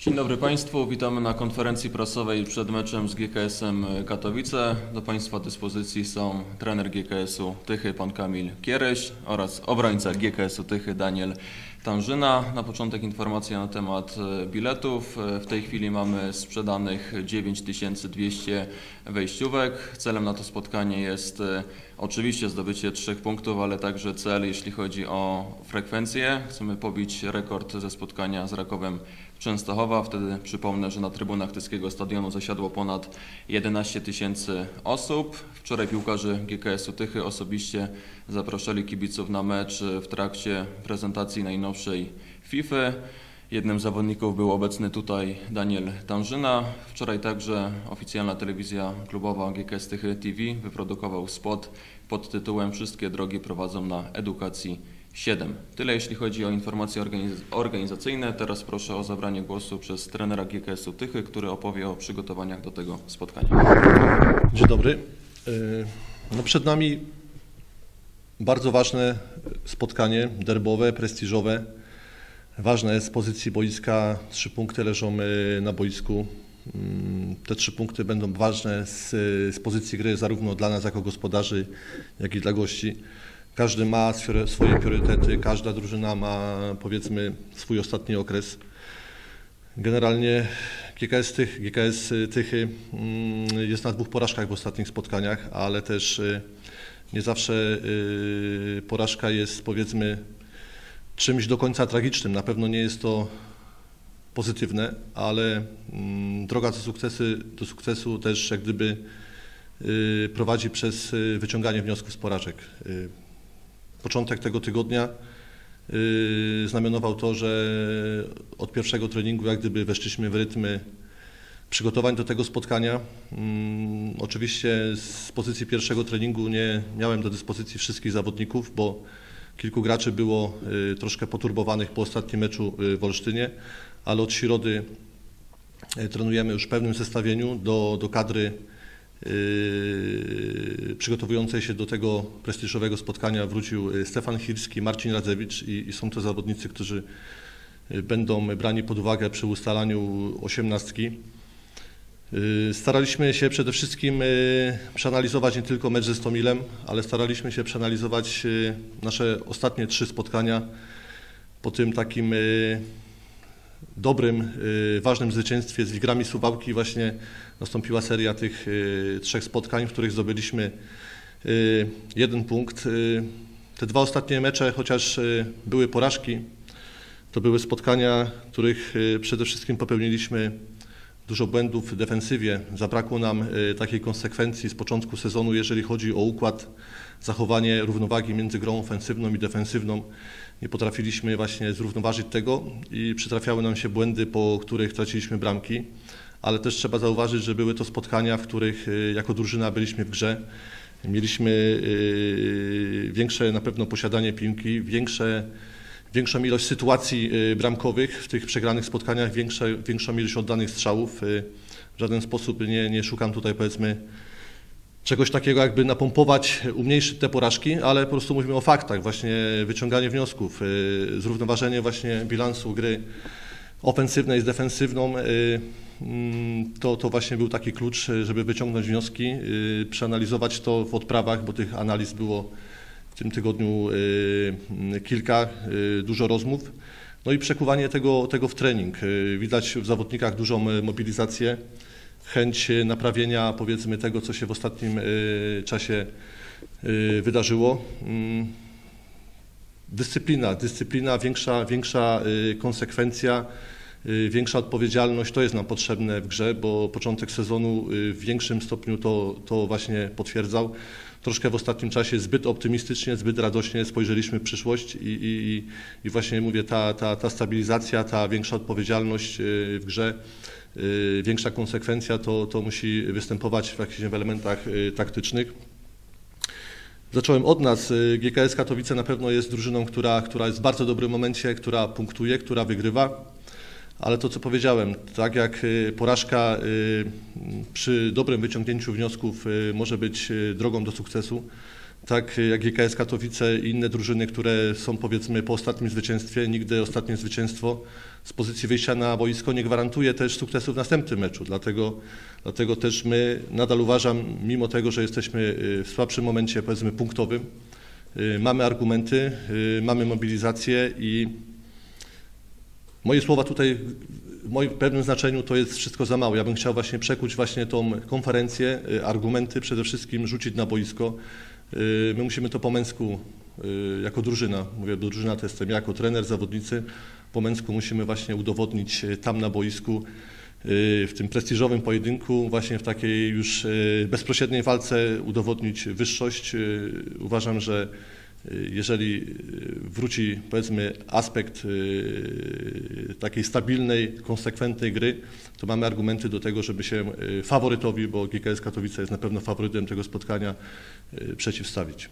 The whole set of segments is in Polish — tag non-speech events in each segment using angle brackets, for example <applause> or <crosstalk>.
Dzień dobry Państwu, witamy na konferencji prasowej przed meczem z GKS-em Katowice. Do Państwa dyspozycji są trener GKS-u Tychy, pan Kamil Kiereś oraz obrońca GKS-u Tychy Daniel Tanżyna. Na początek informacja na temat e, biletów. E, W tej chwili mamy sprzedanych 9200 wejściówek. Celem na to spotkanie jest e, oczywiście zdobycie trzech punktów, ale także cel, jeśli chodzi o frekwencję. Chcemy pobić rekord ze spotkania z Rakowem Częstochowa. Wtedy przypomnę, że na trybunach Tyskiego Stadionu zasiadło ponad 11 tysięcy osób. Wczoraj piłkarze GKS-u Tychy osobiście zapraszali kibiców na mecz w trakcie prezentacji najnowszej FIFA. Jednym z zawodników był obecny tutaj Daniel Tanżyna. Wczoraj także oficjalna telewizja klubowa GKS Tychy TV wyprodukował spot pod tytułem Wszystkie drogi prowadzą na edukacji 7. Tyle jeśli chodzi o informacje organiz- organizacyjne. Teraz proszę o zabranie głosu przez trenera GKS-u Tychy, który opowie o przygotowaniach do tego spotkania. Dzień dobry. Y, No przed nami bardzo ważne spotkanie derbowe, prestiżowe. Ważne jest z pozycji boiska. Trzy punkty leżą y, na boisku. Mm, Te trzy punkty będą ważne z, z pozycji gry zarówno dla nas jako gospodarzy, jak i dla gości. Każdy ma swoje priorytety, każda drużyna ma powiedzmy swój ostatni okres. Generalnie GKS, Tych, GKS Tychy mm, jest na dwóch porażkach w ostatnich spotkaniach, ale też y, nie zawsze y, porażka jest powiedzmy czymś do końca tragicznym. Na pewno nie jest to pozytywne, ale mm, droga do sukcesu, do sukcesu też jak gdyby y, prowadzi przez wyciąganie wniosków z porażek. Początek tego tygodnia y, znamionował to, że od pierwszego treningu jak gdyby weszliśmy w rytmy przygotowań do tego spotkania. Mm, Oczywiście z pozycji pierwszego treningu nie miałem do dyspozycji wszystkich zawodników, bo kilku graczy było y, troszkę poturbowanych po ostatnim meczu y, w Olsztynie, ale od środy trenujemy już w pełnym zestawieniu do, do kadry Yy, przygotowującej się do tego prestiżowego spotkania wrócił yy, Stefan Chirski, Marcin Radzewicz i, i są to zawodnicy, którzy yy, będą brani pod uwagę przy ustalaniu osiemnastki. Yy, Staraliśmy się przede wszystkim yy, przeanalizować nie tylko mecz ze Stomilem, ale staraliśmy się przeanalizować yy, nasze ostatnie trzy spotkania po tym takim yy, dobrym, y, ważnym zwycięstwie z Wigrami Suwałki właśnie nastąpiła seria tych y, trzech spotkań, w których zdobyliśmy y, jeden punkt. Te dwa ostatnie mecze, chociaż były porażki, to były spotkania, w których przede wszystkim popełniliśmy dużo błędów w defensywie. Zabrakło nam takiej konsekwencji z początku sezonu, jeżeli chodzi o układ, zachowanie równowagi między grą ofensywną i defensywną. Nie potrafiliśmy właśnie zrównoważyć tego i przytrafiały nam się błędy, po których traciliśmy bramki, ale też trzeba zauważyć, że były to spotkania, w których y, jako drużyna byliśmy w grze. Mieliśmy y, większe na pewno posiadanie piłki, większe, większą ilość sytuacji y, bramkowych w tych przegranych spotkaniach, większe, większą ilość oddanych strzałów. W żaden sposób nie, nie szukam tutaj powiedzmy czegoś takiego jakby napompować, umniejszyć te porażki, ale po prostu mówimy o faktach, właśnie wyciąganie wniosków, y, zrównoważenie właśnie bilansu gry ofensywnej z defensywną. y, mm, To, to właśnie był taki klucz, żeby wyciągnąć wnioski, przeanalizować to w odprawach, bo tych analiz było w tym tygodniu mm, kilka, dużo rozmów. No i przekuwanie tego, tego w trening. Widać w zawodnikach dużą mobilizację chęć y, naprawienia powiedzmy tego, co się w ostatnim y, czasie y, wydarzyło. Mm, Dyscyplina, dyscyplina, większa, większa konsekwencja, większa odpowiedzialność, to jest nam potrzebne w grze, bo początek sezonu w większym stopniu to, to właśnie potwierdzał. Troszkę w ostatnim czasie zbyt optymistycznie, zbyt radośnie spojrzeliśmy w przyszłość i, i, i właśnie mówię, ta, ta, ta stabilizacja, ta większa odpowiedzialność w grze większa konsekwencja to, to musi występować w jakichś elementach y, taktycznych. Zacząłem od nas. Y, GKS Katowice na pewno jest drużyną, która, która jest w bardzo dobrym momencie, która punktuje, która wygrywa. Ale to, co powiedziałem, tak jak y, porażka y, przy dobrym wyciągnięciu wniosków y, może być y, drogą do sukcesu, tak jak GKS Katowice i inne drużyny, które są powiedzmy po ostatnim zwycięstwie, nigdy ostatnie zwycięstwo z pozycji wyjścia na boisko nie gwarantuje też sukcesu w następnym meczu. Dlatego, dlatego też my nadal uważam, mimo tego, że jesteśmy y, w słabszym momencie powiedzmy punktowym, y, mamy argumenty, y, mamy mobilizację i moje słowa tutaj w moim pewnym znaczeniu to jest wszystko za mało. Ja bym chciał właśnie przekuć właśnie tą konferencję, argumenty przede wszystkim rzucić na boisko. My musimy to po męsku jako drużyna, mówię drużyna to jestem ja jako trener, zawodnicy, po męsku musimy właśnie udowodnić e, tam na boisku w tym prestiżowym pojedynku, właśnie w takiej już bezpośredniej walce udowodnić wyższość. Uważam, że jeżeli wróci powiedzmy aspekt takiej stabilnej, konsekwentnej gry, to mamy argumenty do tego, żeby się faworytowi, bo GKS Katowice jest na pewno faworytem tego spotkania, przeciwstawić.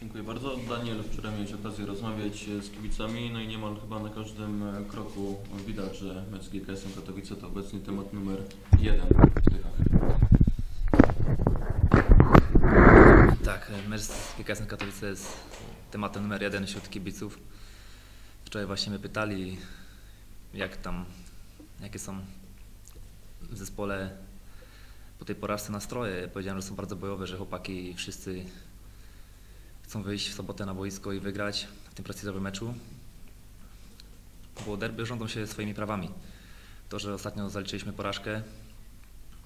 Dziękuję bardzo. Daniel, wczoraj miałeś okazję rozmawiać z kibicami, no i niemal chyba na każdym kroku widać, że mecz z GKS-em Katowice to obecnie temat numer jeden w Tychach. Tak, mecz z GKS-em Katowice jest tematem numer jeden wśród kibiców. Wczoraj właśnie mnie pytali, jak tam, jakie są w zespole po tej porażce nastroje. Powiedziałem, że są bardzo bojowe, że chłopaki wszyscy chcą wyjść w sobotę na boisko i wygrać w tym prestiżowym meczu, bo derby rządzą się swoimi prawami. To, że ostatnio zaliczyliśmy porażkę,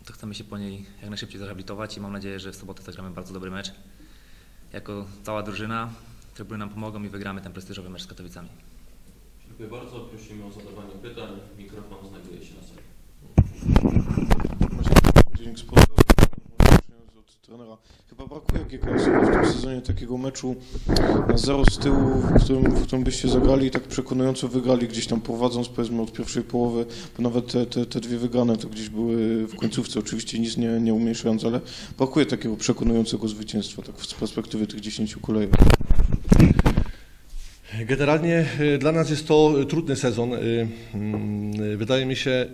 to chcemy się po niej jak najszybciej zrehabilitować i mam nadzieję, że w sobotę zagramy bardzo dobry mecz. Jako cała drużyna, trybuny nam pomogą i wygramy ten prestiżowy mecz z Katowicami. Dziękuję bardzo. Prosimy o zadawanie pytań. Mikrofon znajduje się na sali. Dzięki od trenera. Chyba brakuje GKS w tym sezonie takiego meczu na zero z tyłu, w którym, w którym byście zagrali i tak przekonująco wygrali, gdzieś tam prowadząc powiedzmy od pierwszej połowy, bo nawet te, te, te dwie wygrane to gdzieś były w końcówce, oczywiście nic nie, nie umniejszając, ale brakuje takiego przekonującego zwycięstwa, tak z perspektywy tych 10 kolejek. Generalnie y, dla nas jest to trudny sezon. Y, mm, wydaje mi się,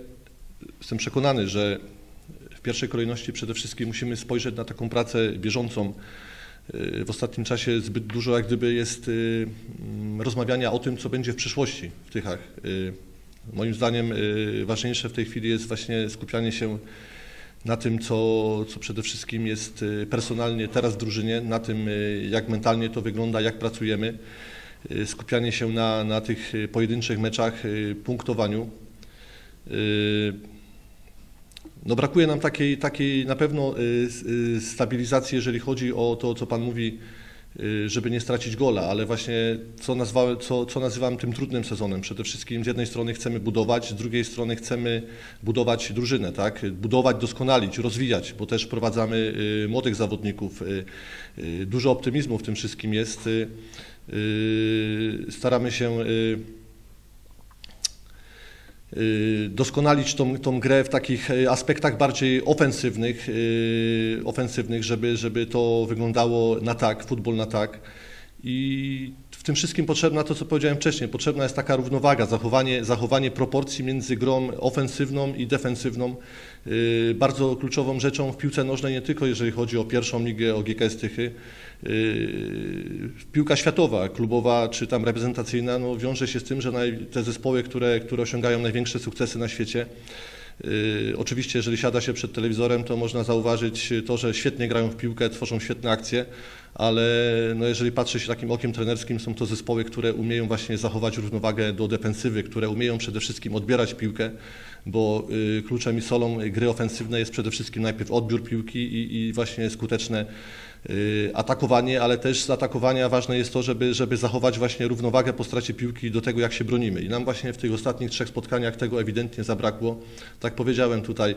jestem przekonany, że w pierwszej kolejności przede wszystkim musimy spojrzeć na taką pracę bieżącą. Y, w ostatnim czasie zbyt dużo jak gdyby jest y, mm, rozmawiania o tym, co będzie w przyszłości w Tychach. Y, moim zdaniem ważniejsze w tej chwili jest właśnie skupianie się na tym, co, co przede wszystkim jest personalnie teraz w drużynie, na tym, jak mentalnie to wygląda, jak pracujemy, skupianie się na, na tych pojedynczych meczach, punktowaniu. No brakuje nam takiej, takiej na pewno y, y, stabilizacji, jeżeli chodzi o to, co Pan mówi, y, żeby nie stracić gola, ale właśnie co, nazwałem, co, co nazywam tym trudnym sezonem. Przede wszystkim z jednej strony chcemy budować, z drugiej strony chcemy budować drużynę, tak? budować, doskonalić, rozwijać, bo też prowadzamy młodych zawodników. Dużo optymizmu w tym wszystkim jest. Staramy się doskonalić tą, tą grę w takich y, aspektach bardziej ofensywnych, y, ofensywnych żeby, żeby to wyglądało na tak, futbol na tak. I w tym wszystkim potrzebna to, co powiedziałem wcześniej, potrzebna jest taka równowaga, zachowanie, zachowanie proporcji między grą ofensywną i defensywną. Bardzo kluczową rzeczą w piłce nożnej, nie tylko jeżeli chodzi o pierwszą ligę, o GKS Tychy, piłka światowa, klubowa czy tam reprezentacyjna no, wiąże się z tym, że te zespoły, które, które osiągają największe sukcesy na świecie, yy, oczywiście, jeżeli siada się przed telewizorem, to można zauważyć to, że świetnie grają w piłkę, tworzą świetne akcje, ale no, jeżeli patrzy się takim okiem trenerskim, są to zespoły, które umieją właśnie zachować równowagę do defensywy, które umieją przede wszystkim odbierać piłkę, bo y, kluczem i solą gry ofensywnej jest przede wszystkim najpierw odbiór piłki i, i właśnie skuteczne y, atakowanie, ale też z atakowania ważne jest to, żeby, żeby zachować właśnie równowagę po stracie piłki do tego, jak się bronimy. I nam właśnie w tych ostatnich trzech spotkaniach tego ewidentnie zabrakło. Tak powiedziałem tutaj, y,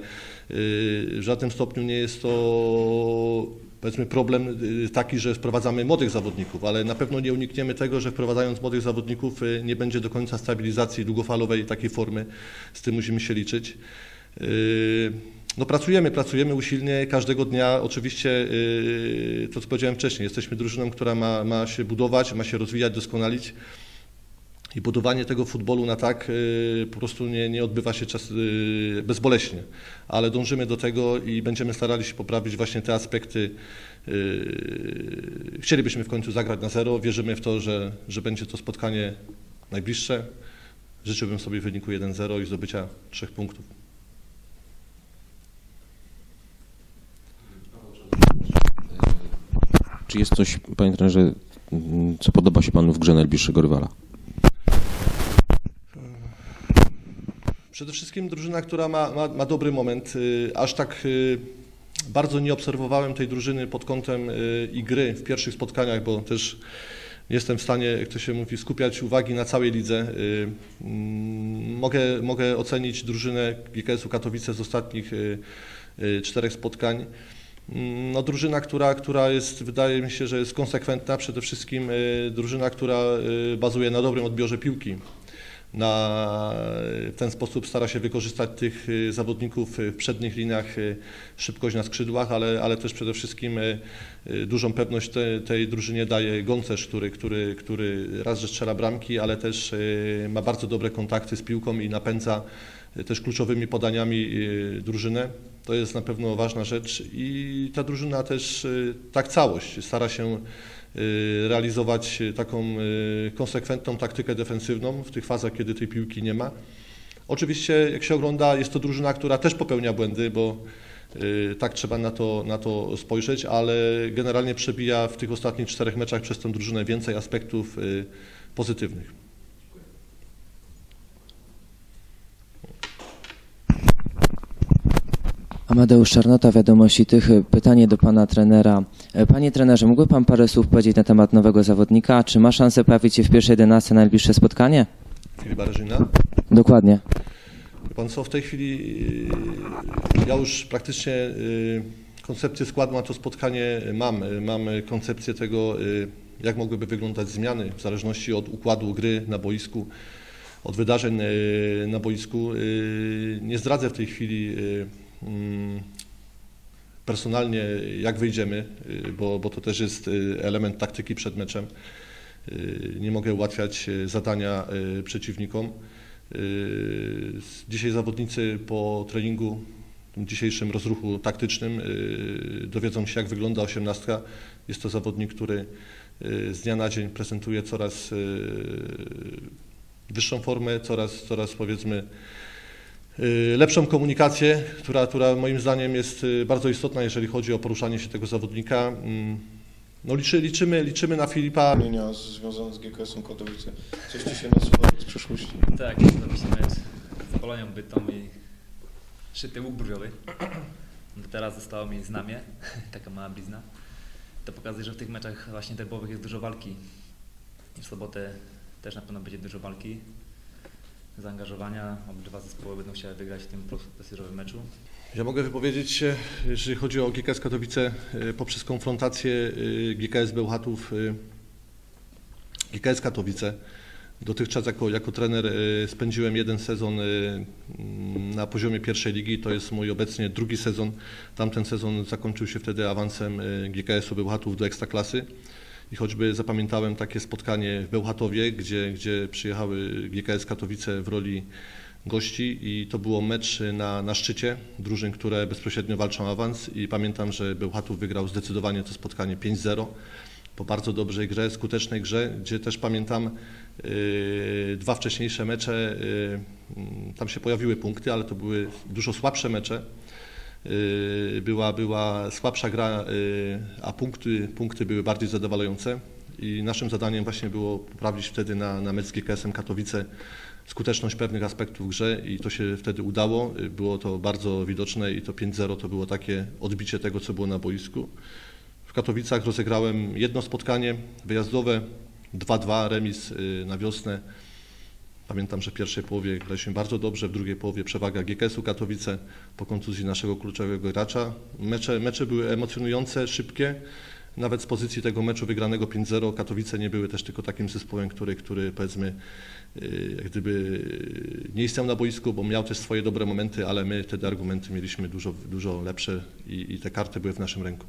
w żadnym stopniu nie jest to powiedzmy problem taki, że wprowadzamy młodych zawodników, ale na pewno nie unikniemy tego, że wprowadzając młodych zawodników nie będzie do końca stabilizacji długofalowej takiej formy. Z tym musimy się liczyć. Yy, no pracujemy, pracujemy usilnie każdego dnia. Oczywiście yy, to, co powiedziałem wcześniej, jesteśmy drużyną, która ma, ma się budować, ma się rozwijać, doskonalić. I budowanie tego futbolu na tak yy, po prostu nie, nie odbywa się czas, bezboleśnie, ale dążymy do tego i będziemy starali się poprawić właśnie te aspekty Yy, Chcielibyśmy w końcu zagrać na zero. Wierzymy w to, że, że będzie to spotkanie najbliższe. Życzyłbym sobie wyniku 1-0 i zdobycia trzech punktów. Czy jest coś, panie trenerze, mm, co podoba się panu w grze najbliższego rywala? Przede wszystkim drużyna, która ma, ma, ma dobry moment. Y, Aż tak y, bardzo nie obserwowałem tej drużyny pod kątem y, i gry w pierwszych spotkaniach, bo też nie jestem w stanie, jak to się mówi, skupiać uwagi na całej lidze. Mm, Mogę, mogę ocenić drużynę GKS-u Katowice z ostatnich czterech spotkań. Mm, No, drużyna, która, która jest, wydaje mi się, że jest konsekwentna, przede wszystkim y, drużyna, która y, bazuje na dobrym odbiorze piłki na, w ten sposób stara się wykorzystać tych y, zawodników y, w przednich liniach, szybkość na skrzydłach, ale, ale też przede wszystkim dużą pewność te, tej drużynie daje Goncerz, który, który, który raz, że strzela bramki, ale też ma bardzo dobre kontakty z piłką i napędza też kluczowymi podaniami drużynę. To jest na pewno ważna rzecz i ta drużyna też tak całość stara się realizować taką y, konsekwentną taktykę defensywną w tych fazach, kiedy tej piłki nie ma. Oczywiście, jak się ogląda, jest to drużyna, która też popełnia błędy, bo y, tak trzeba na to, na to spojrzeć, ale generalnie przebija w tych ostatnich czterech meczach przez tę drużynę więcej aspektów y, pozytywnych. Amadeusz Czarnota, Wiadomości Tych. Pytanie do pana trenera. E, Panie trenerze, mógłby pan parę słów powiedzieć na temat nowego zawodnika? Czy ma szansę pojawić się w pierwszej 11 na najbliższe spotkanie? Filipa Reżyna. Dokładnie. Pan co, w tej chwili y, ja już praktycznie koncepcję składu na to spotkanie mam. Mam koncepcję tego, jak mogłyby wyglądać zmiany w zależności od układu gry na boisku, od wydarzeń na boisku. Nie zdradzę w tej chwili personalnie, jak wyjdziemy, y, bo, bo to też jest y, element taktyki przed meczem. Y, Nie mogę ułatwiać zadania przeciwnikom. Dzisiaj zawodnicy po treningu, tym dzisiejszym rozruchu taktycznym dowiedzą się, jak wygląda osiemnastka. Jest to zawodnik, który z dnia na dzień prezentuje coraz wyższą formę, coraz, coraz powiedzmy lepszą komunikację, która, która moim zdaniem jest y, bardzo istotna, jeżeli chodzi o poruszanie się tego zawodnika. Mm, No liczy, liczymy, liczymy na Filipa. Związane z GKS-em Katowice. Coś Ci się nasuwa z przeszłości? Tak, to właśnie mecz z Polonią Bytom i szyty łuk brwiowy. No Teraz zostało mi znamie, <laughs> taka mała blizna. To pokazuje, że w tych meczach właśnie derbowych jest dużo walki. W sobotę też na pewno będzie dużo walki, zaangażowania. Obydwa zespoły będą chciały wygrać w tym prestiżowym meczu. Ja mogę wypowiedzieć się, jeżeli chodzi o GKS Katowice, y, poprzez konfrontację y, GKS Bełchatów, y, GKS Katowice. Dotychczas jako, jako trener spędziłem jeden sezon na poziomie pierwszej ligi, to jest mój obecnie drugi sezon. Tamten sezon zakończył się wtedy awansem GKS-u Bełchatów do Ekstraklasy. I choćby zapamiętałem takie spotkanie w Bełchatowie, gdzie, gdzie przyjechały GKS Katowice w roli gości i to było mecz na, na szczycie drużyn, które bezpośrednio walczą o awans i pamiętam, że Bełchatów wygrał zdecydowanie to spotkanie 5-0 po bardzo dobrej grze, skutecznej grze, gdzie też pamiętam yy, dwa wcześniejsze mecze, yy, tam się pojawiły punkty, ale to były dużo słabsze mecze. Yy, Była, była słabsza gra, yy, a punkty, punkty były bardziej zadowalające. I naszym zadaniem właśnie było poprawić wtedy na, na mecz z GKS-em Katowice skuteczność pewnych aspektów grze i to się wtedy udało. Yy, Było to bardzo widoczne i to 5-0 to było takie odbicie tego, co było na boisku. W Katowicach rozegrałem jedno spotkanie wyjazdowe, 2-2, remis na wiosnę. Pamiętam, że w pierwszej połowie graliśmy bardzo dobrze, w drugiej połowie przewaga GKS-u Katowice po kontuzji naszego kluczowego gracza. Mecze, mecze były emocjonujące, szybkie. Nawet z pozycji tego meczu wygranego 5-0 Katowice nie były też tylko takim zespołem, który, który powiedzmy yy, jak gdyby nie istniał na boisku, bo miał też swoje dobre momenty, ale my wtedy argumenty mieliśmy dużo, dużo lepsze i, i te karty były w naszym ręku.